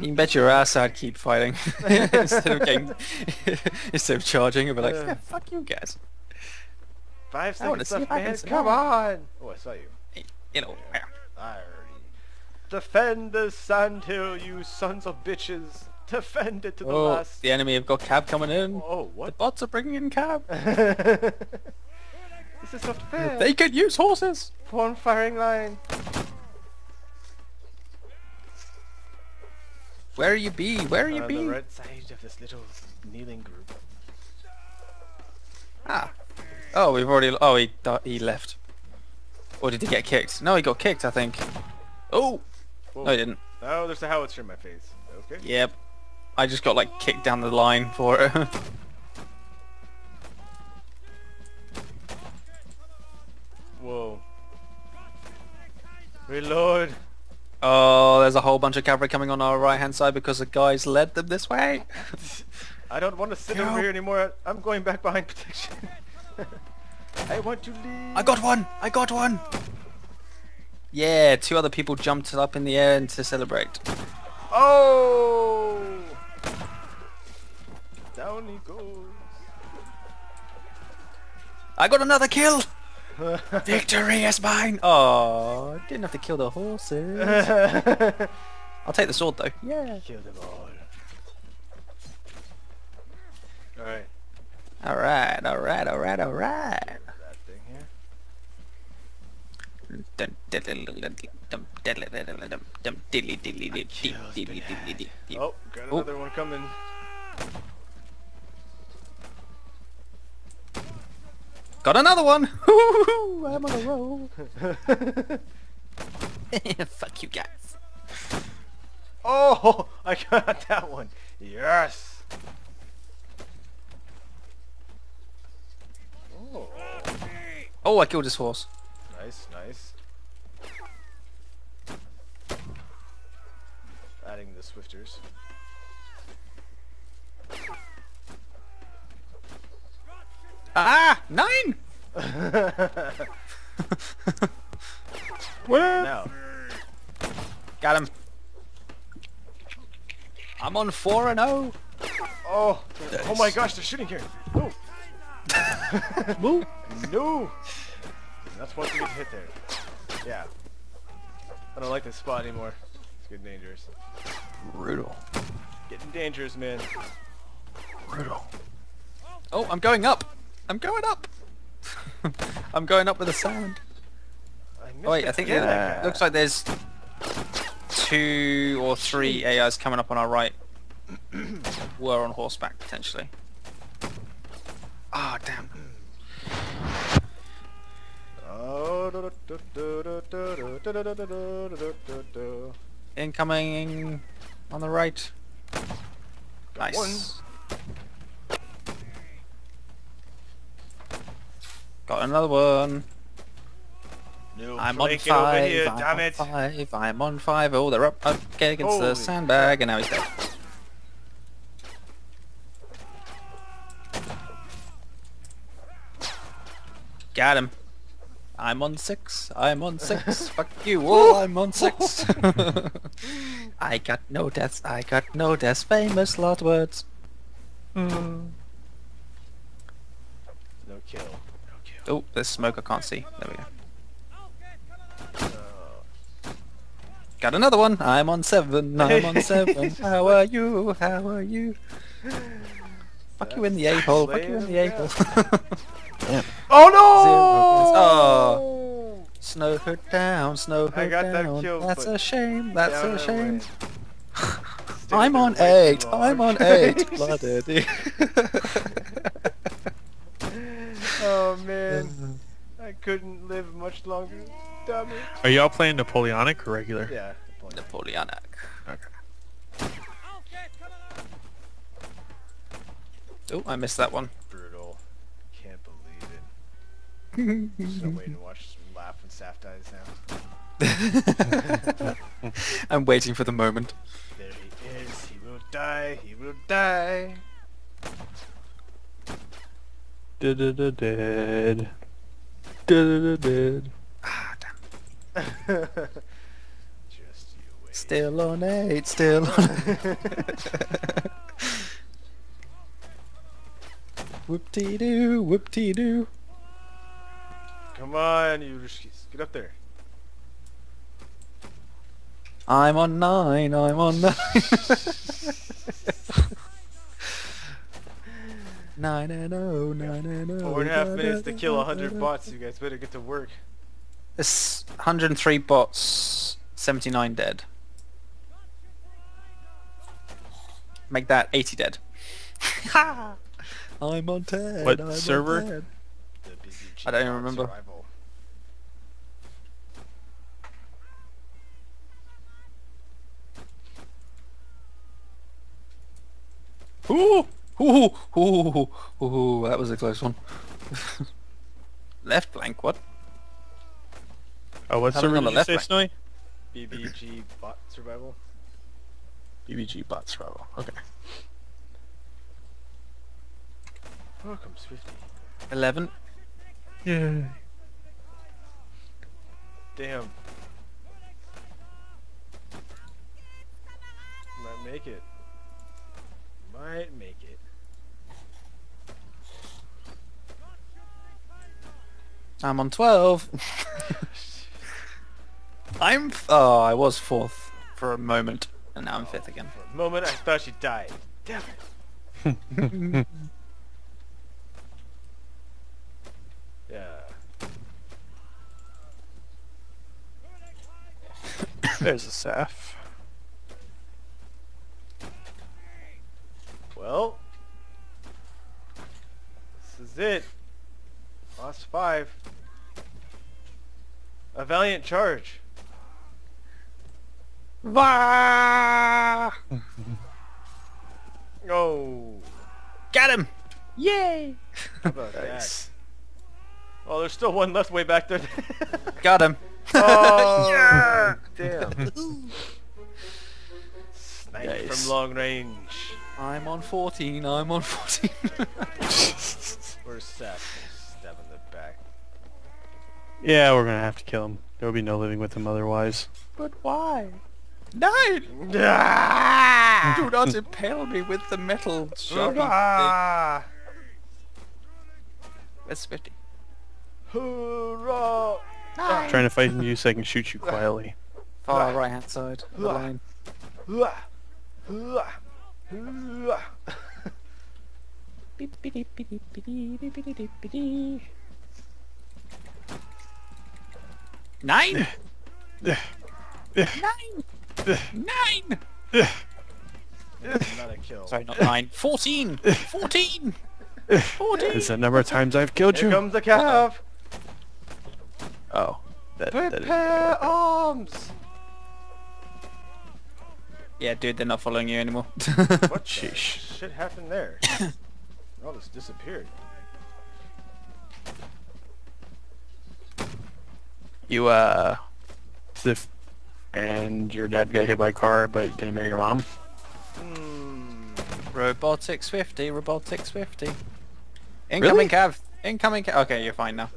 You can bet your ass I'd keep fighting instead of getting instead of charging. I'd be like, yeah, fuck you guys. Five seconds left, if I can man. Come on. Oh, I saw you. You know. Defend the sandhill, you sons of bitches. Defend it to the Oh, last. the enemy have got cav coming in. Oh, what? The bots are bringing in cav. this is not fair. They could use horses. One firing line. Where you be? Where you On be? the right side of this little kneeling group. Ah. Oh, we've already. Oh, he he left. Or did he get kicked? No, he got kicked. I think. Oh. Whoa. No, he didn't. Oh, there's a howitzer in my face. Okay. Yep. I just got like kicked down the line for it. Whoa. Reload. Oh, there's a whole bunch of cavalry coming on our right hand side because the guys led them this way. I don't want to sit over here anymore. I'm going back behind protection. I want to leave. I got one! I got one! Yeah, two other people jumped up in the air and to celebrate. Oh! Down he goes. I got another kill! Victory is mine! Oh, didn't have to kill the horses. I'll take the sword though. Yeah. Kill them all. Alright. Alright, alright, alright, alright. That thing here. Dun, diddly, dum, diddly, diddly, dum, dum, diddly, diddly, diddly, Kills diddly, Big diddly, Hand. diddly. Oh, got Oh. another one coming. Got another one! I'm on a roll. Fuck you guys. oh, I got that one. Yes. Oh, Oh, I killed this horse. nice, nice. Adding the swifters. Ah! Nine! Where? now, Got him. I'm on 4 and 0. oh, oh my gosh, they're shooting here. No, Woo. no. That's supposed to get hit there. Yeah. I don't like this spot anymore. It's getting dangerous. Brutal. Getting dangerous, man. Brutal. Oh, I'm going up. I'm going up. I'm going up with the sound. Oh, wait, I think yeah. it looks like there's two or three AIs coming up on our right. Were on horseback potentially. Ah, oh, damn. Incoming on the right. Nice. One. Got another one. No I'm on five. here, I'm damn on it. five. I'm on five. Oh, they're up, up okay, against Holy the sandbag, and now he's dead. Got him. I'm on six. I'm on six. Fuck you all. I'm on six. I got no deaths. I got no deaths. Famous last words. Kill. No kill. Oh, there's smoke I can't see. There we go. Got another one. I'm on seven. I'm on seven. How are you? How are you? Fuck you in the That's a-hole. Fuck you in the slaying a-hole. Oh Zero no! Oh. Snowhood down. Snowhood I got that down. kill, That's a shame. That's a shame. I'm on eight. I'm on eight. Bloody. Oh man, mm-hmm. I couldn't live much longer. Damn it. Are y'all playing Napoleonic or regular? Yeah. Napoleonic. Okay. Oh, I missed that one. Brutal. Can't believe it. Just gonna wait and watch some laugh when Saf dies now. I'm waiting for the moment. There he is. He will die. He will die. Dead. Dead. Ah, damn. Just you Still on eight, still on Whoop-dee-doo, whoop-dee-doo. Come on, you Rishkis. Get up there. I'm on nine, I'm on nine. Nine and oh, nine and oh. Four and a half minutes to kill a hundred bots. You guys better get to work. It's 103 bots, 79 dead. Make that 80 dead. I'm on 10. What I'm on server? 10. The I don't even remember. survival. Ooh, ooh, ooh, ooh, that was a close one. Left flank, what? Oh, what's Having server on the you left say, flank. Snowy? BBG bot survival. BBG bot survival. Okay. Welcome, Swifty. 11. Yeah. Damn. Might make it. Might make it. I'm on 12. I'm... F oh, I was fourth for a moment, and now I'm fifth again. For a moment, I thought she died. Damn it. Yeah. There's a Saf. Well, this is it. Last five. A valiant charge. Vah! Oh, Got him! Yay! how about Nice. that? Oh, there's still one left way back there. Got him! oh, Yeah! damn. Snipe Nice. from long range. I'm on 14, I'm on 14. Where's Seth? Stab in the back. Yeah, we're gonna have to kill him. There will be no living with him otherwise. but why? Nine! Ah! Do not impale me with the metal sharpie thing. Hoorah! That's 50. Hoorah! Trying to fight you so I can shoot you quietly. Far right hand side of the Hua. line. Hoorah! Hoorah! Hoorah! Nine! Yeah. Nine! Nine! Not a kill. Sorry, not nine. Fourteen! Fourteen! Fourteen! Is the number of times I've killed Here you? comes the calf! Oh. oh. That, that is- Prepare arms! Yeah, dude, they're not following you anymore. What the Sheesh. shit happened there? All this disappeared. You, uh... If, and your dad got hit by a car, but didn't marry your mom? Hmm. Robotic Swifty, Robotic Swifty. Incoming cav! Incoming cav! Okay, you're fine now.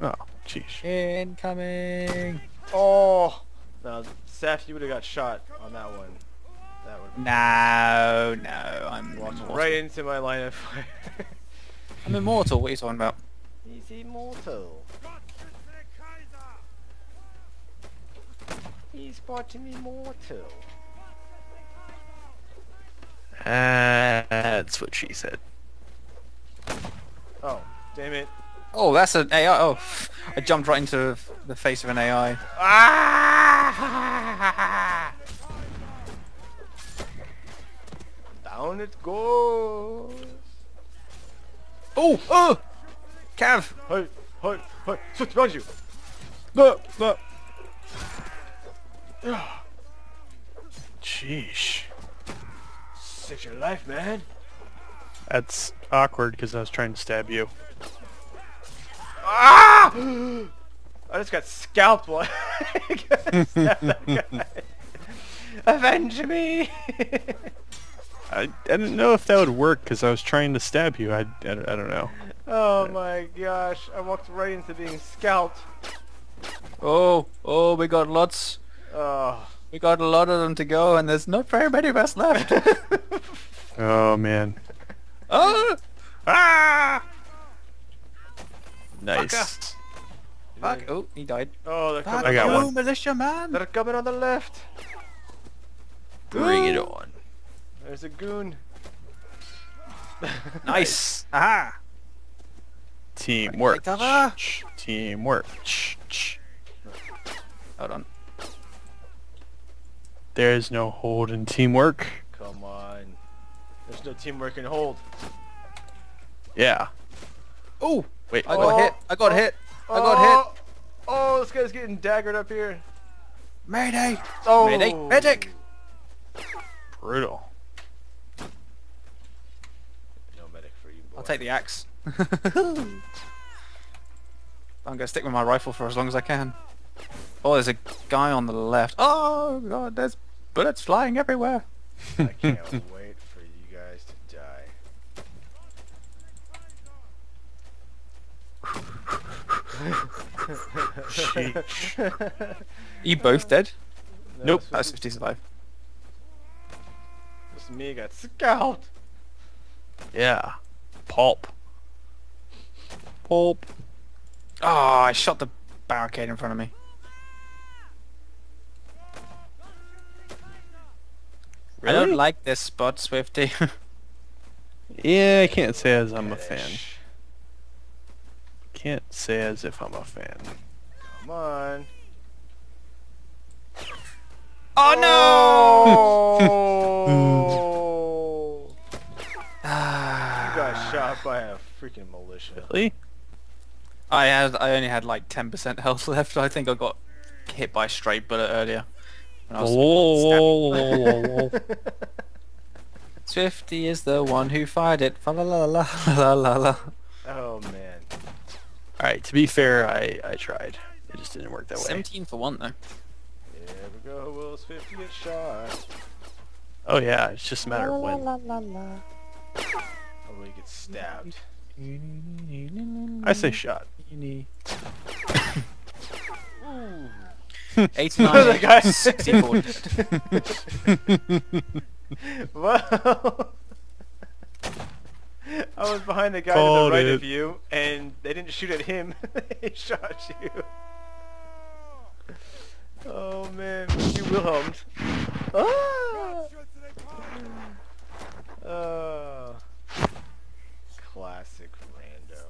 Oh, sheesh. Incoming! Oh! now Seth, you would have got shot on that one. That would No, no, I'm walked immortal. right into my line of fire. I'm immortal, what are you talking about? He's immortal. He's watching immortal. That's what she said. Oh, damn it. Oh, that's an AI. Oh, I jumped right into the face of an AI. Ah! Down it goes. Oh, oh! Cav! Hey, hey, hey, switch behind you. No, no. Sheesh. Save your life, man. That's awkward because I was trying to stab you. Ah! I just got scalped while I that guy. Avenge me! I, I didn't know if that would work because I was trying to stab you. I, I, I don't know. oh my gosh, I walked right into being scalped. Oh, oh, we got lots. Oh, We got a lot of them to go, and there's not very many of us left. Oh man. oh! Ah! Nice. Fuck! Oh, he died. Oh, they're Fuck coming. I got you, one. militia man. They're coming on the left. Bring it on. There's a goon. Nice. Aha! Teamwork. Take cover. Shh. Teamwork. Shh, shh. Hold on. There's no hold in teamwork. Come on. There's no teamwork in hold. Yeah. Oh! Wait. I got Oh, hit. I got oh, hit. I got hit. Oh, oh, this guy's getting daggered up here. Mayday! Oh. Medic! Medic! Brutal. No medic for you, boy. I'll take the axe. I'm gonna stick with my rifle for as long as I can. Oh, there's a guy on the left. Oh god, there's bullets flying everywhere. I can't wait for you guys to die. You both dead? No, nope, that's was- 50 survive. This is me got scout. Yeah. Pulp. Pulp. Oh, ah, I shot the barricade in front of me. I don't like this spot, Swifty. Yeah, I can't say as I'm a fan. Can't say as if I'm a fan. Come on. oh Oh! no! Ah. you got shot by a freaking militia. Really? I had I only had like 10% health left. I think I got hit by a stray bullet earlier. When I was stabbing. Swifty is the one who fired it. Fa la la la la la la. oh man. Alright, to be fair, I, I tried. It just didn't work that way. 17 for one though. Here we go. Will's 50 get shot. Oh yeah, it's just a matter of when. Oh, he get stabbed? I say shot. Ooh. 89, The guy- 64 dead. well, I was behind the guy to the right it. of you, and they didn't shoot at him. they shot you. Oh man, you Wilhelmed. Ah! Oh. Classic rando.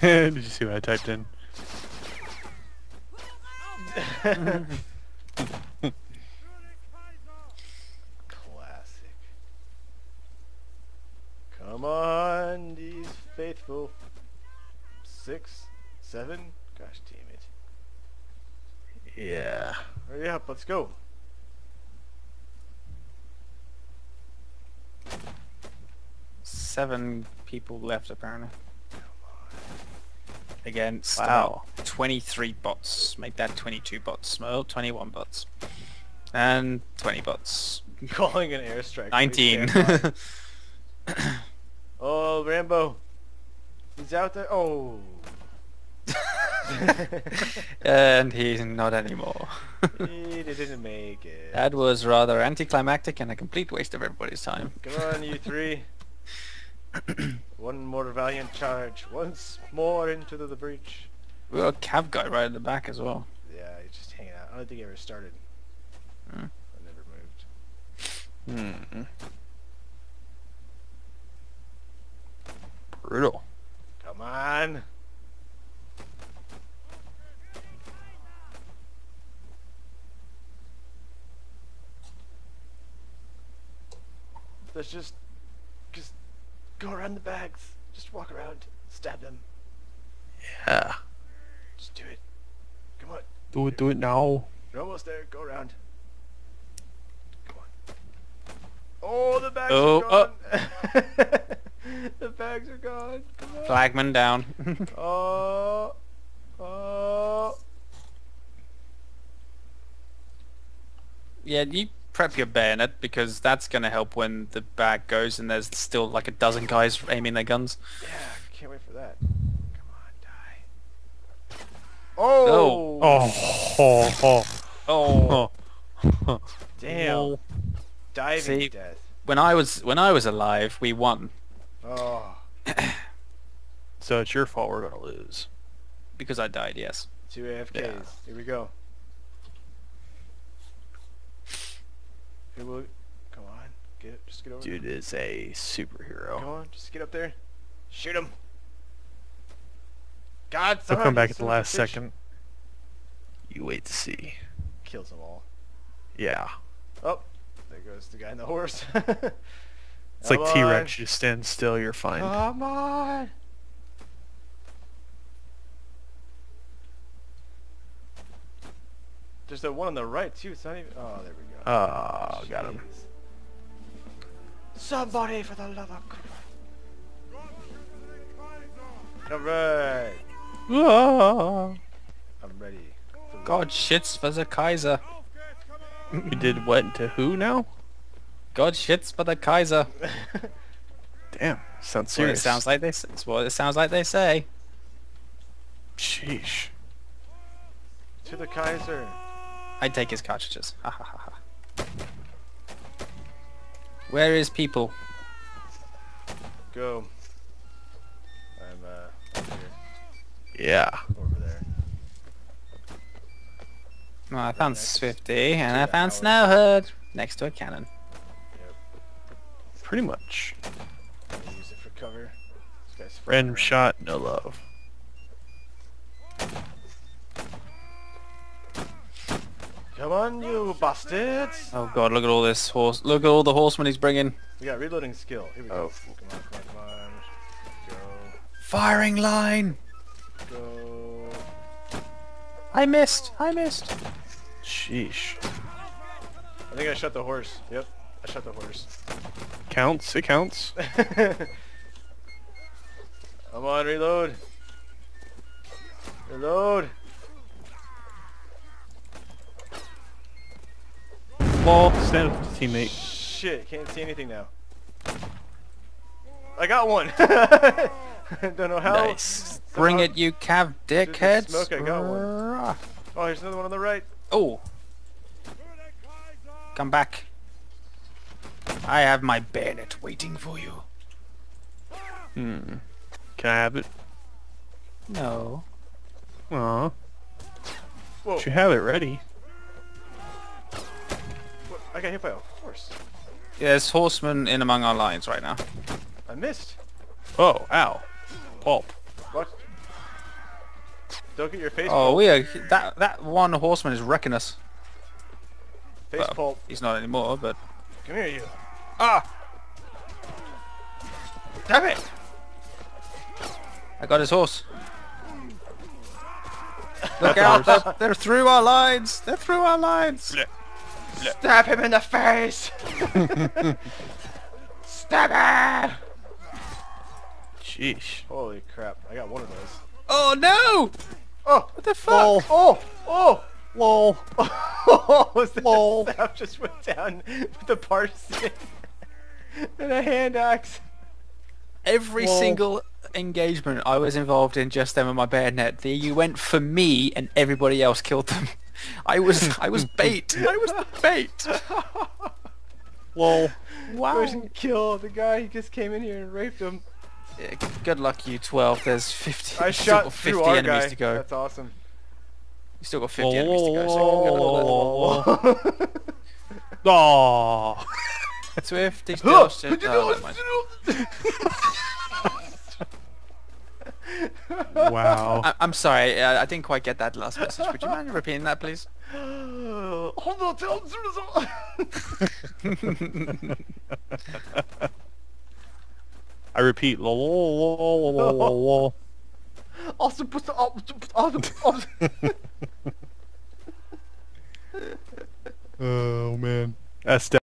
Did you see what I typed in? Classic. Come on, these faithful. Six, seven. Gosh damn it. Yeah. Hurry up, let's go. Seven people left apparently. Against Wow. About 23 bots. Make that 22 bots. Well, 21 bots. And 20 bots. Calling an airstrike. 19. oh, Rambo. He's out there. Oh. and he's not anymore. he didn't make it. that was rather anticlimactic and a complete waste of everybody's time. Come on, you three. One more valiant charge. Once more into the, the breach. We got a cav guy right in the back as well. Yeah, he's just hanging out. I don't think he ever started. Hmm. I never moved. Hmm. Brutal. Come on. Let's just, just go around the bags. Just walk around, stab them. Yeah. Just do it. Come on. Do it, do it now. You're almost there. Go around. Come on. Oh, the bags Oh, are gone. Oh. the bags are gone. Come on. Flagman down. Oh. Oh. yeah, you prep your bayonet because that's going to help when the bag goes and there's still like a dozen guys aiming their guns. Yeah, can't wait for that. On. Oh. Oh, oh, oh, Oh, Damn. Lol. Diving See- death. When I was when I was alive, we won Oh. So it's your fault we're gonna lose. because I died. Yes. Two AFKs. Yeah. Here we go. Here we Come on. Get. Just get over Dude is a superhero. Come on. Just get up there. Shoot him. God, They'll come back at the son of a last bitch. second. You wait to see. Kills them all. Yeah. Oh, there goes the guy in the horse. It's like T-Rex. Just stand still. You're fine. Come on. There's the one on the right too. It's not even. Oh, there we go. Oh, got him. Somebody for the love of God. All right. Ah. I'm ready. God shits for the Kaiser. You did what to who now? God shits for the Kaiser. Damn. Sounds what it serious. sounds like they. s- That's what it sounds like they say. Sheesh. to the Kaiser. I'd take his cartridges. Ha ha ha ha. Where is people? Go. I'm uh up here, Yeah. over there. Well, I found Next. Swifty and To I found house. Snowhood next to a cannon. Yep. Pretty much. Use it for cover. This guy's fucking Random around. shot, no love. Come on, you bastards! Oh god, look at all this horse. Look at all the horsemen he's bringing. We got reloading skill. Here we Oh. go. Come on, come on, come on. Firing line. Go. Go. I missed. I missed. Sheesh. I think I shot the horse. Yep. I shot the horse. Counts. It counts. Come on, reload. Reload. Lol. Stand up to teammate. Shit, can't see anything now. I got one. Don't know how. Nice. Bring it, you cav the dickheads. smoke, I got one. Oh, here's another one on the right. Oh. Come back. I have my bayonet waiting for you. Hmm. Can I have it? No. Whoa. Aw. But you have it ready. What? I got hit by a horse. There's horsemen in among our lines right now. I missed. Oh, ow. Pulp. What? Don't get your face Oh, pulp. we are. That that one horseman is wrecking us. Face well, pulp. He's not anymore, but Come here, you. ah. Damn it! I got his horse. Look out! They're, they're through our lines. They're through our lines. Stab him in the face! Stab him! Sheesh. Holy crap, I got one of those. Oh no! Oh! What the fuck? Oh! Oh! Lol. Oh! Was that Lol. staff just went down with the parsnip and a hand axe. Every Whoa. single engagement I was involved in, just them and my bayonet, the, you went for me and everybody else killed them. I was I was bait. I was bait. Lol. Wow. Couldn't kill the guy. He just came in here and raped him. Yeah, good luck, you 12. There's 50. I shot got through 50 our enemies guy. to go. That's awesome. You still got 50 enemies to go. So good luck. Aw. Swifty still shit. Oh, never mind. Wow. I, I'm sorry, I, I didn't quite get that last message. Would you mind repeating that, please? I repeat. Lol. Lol. Lol. Lol. lol. Oh man. That's